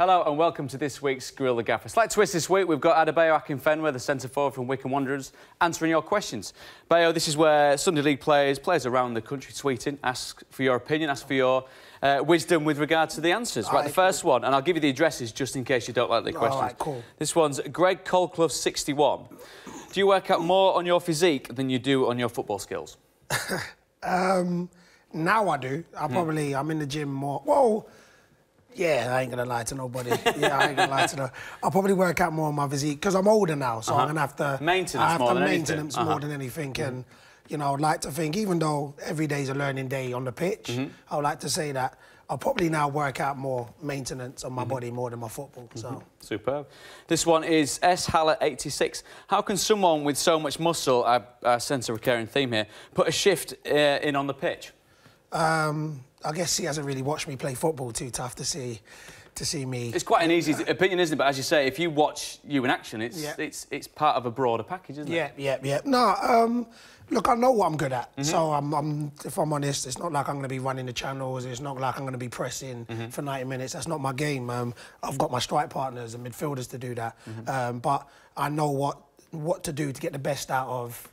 Hello and welcome to this week's Grill the Gaffer. Slight twist this week, we've got Adebayo Akinfenwa, the centre forward from Wycombe Wanderers, answering your questions. Bayo, this is where Sunday League players, players around the country tweeting, ask for your opinion, ask for your uh, wisdom with regard to the answers. Right, right the first cool. one, and I'll give you the addresses just in case you don't like the questions. All right, cool. This one's Greg Colclough, 61. Do you work out more on your physique than you do on your football skills? um, now I do. I hmm. probably, I'm in the gym more. Whoa! Yeah, I ain't gonna lie to nobody. yeah, I ain't gonna lie to no. I'll probably work out more on my physique because I'm older now, so uh -huh. I'm gonna have to maintenance I have more to than maintenance anything. more uh -huh. than anything. Mm -hmm. And you know, I'd like to think, even though every day's a learning day on the pitch, mm -hmm. I would like to say that I'll probably now work out more maintenance on my mm -hmm. body more than my football. So mm -hmm. superb. This one is S Haller 86. How can someone with so much muscle, I, I sense a recurring theme here, put a shift uh, in on the pitch? Um, I guess he hasn't really watched me play football too tough to see to see me. It's quite an easy opinion, isn't it? But as you say, if you watch you in action, it's yeah. it's it's part of a broader package, isn't yeah, it? Yeah, yeah, yeah. No, um, look, I know what I'm good at. Mm -hmm. So I'm, I'm, if I'm honest, it's not like I'm going to be running the channels. It's not like I'm going to be pressing mm -hmm. for 90 minutes. That's not my game. Um, I've got my strike partners and midfielders to do that. Mm -hmm. um, but I know what what to do to get the best out of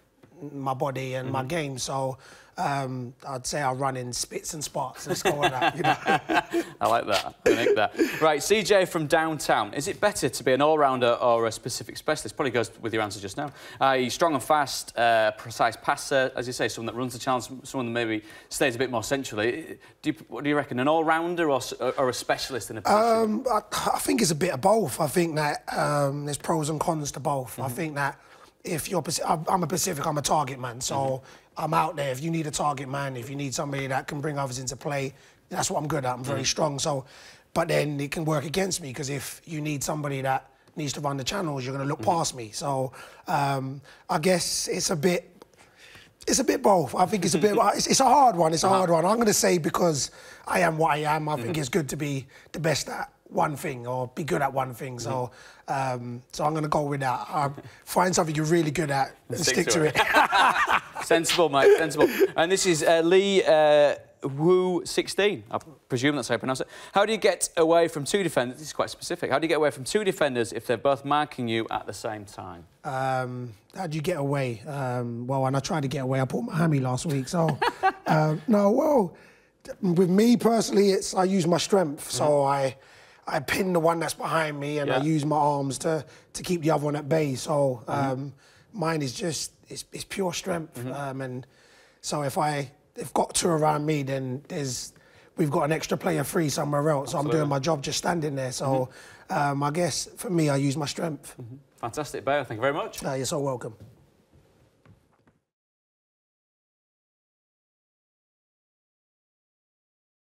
my body and my mm-hmm. game. So um, I'd say I run in spits and spots. Go on that. You know? I like that. I like that. Right, CJ from downtown. Is it better to be an all-rounder or a specific specialist? Probably goes with your answer just now. Uh, strong and fast, uh, precise passer, as you say, someone that runs the challenge, someone that maybe stays a bit more centrally. Do you, what do you reckon, an all-rounder or, or, a specialist in a position? Um, I, I, think it's a bit of both. I think that um, there's pros and cons to both. Mm -hmm. I mm-hmm. think that if you're, I'm a Pacific, I'm a target man, so mm -hmm. I'm out there. If you need a target man, if you need somebody that can bring others into play, that's what I'm good at. I'm very mm -hmm. strong. So, but then it can work against me because if you need somebody that needs to run the channels, you're going to look mm -hmm. past me. So, um, I guess it's a bit. It's a bit both. I think it's a bit. It's, it's a hard one. It's a uh -huh. hard one. I'm going to say because I am what I am. I think mm-hmm. it's good to be the best at one thing or be good at one thing. So, um, so I'm going to go with that. Um, find something you're really good at and stick, stick to, to, it. it. sensible, mate. Sensible. And this is uh, Lee. Uh, Wu 16, I presume that's how you pronounce it. How do you get away from two defenders? This is quite specific. How do you get away from two defenders if they're both marking you at the same time? Um, how do you get away? Um, well, when I tried to get away, I put my hammy last week. So, uh, no, well, with me personally, it's I use my strength. So mm. I I pin the one that's behind me and yeah. I use my arms to to keep the other one at bay. So um, mm -hmm. mine is just it's, it's pure strength. Mm -hmm. um, and so if I if got two around me, then there's we've got an extra player free somewhere else. So I'm doing my job just standing there. So mm -hmm. um, I guess for me, I use my strength. Mm-hmm. Fantastic, Bayo. Thank you very much. Uh, you're so welcome.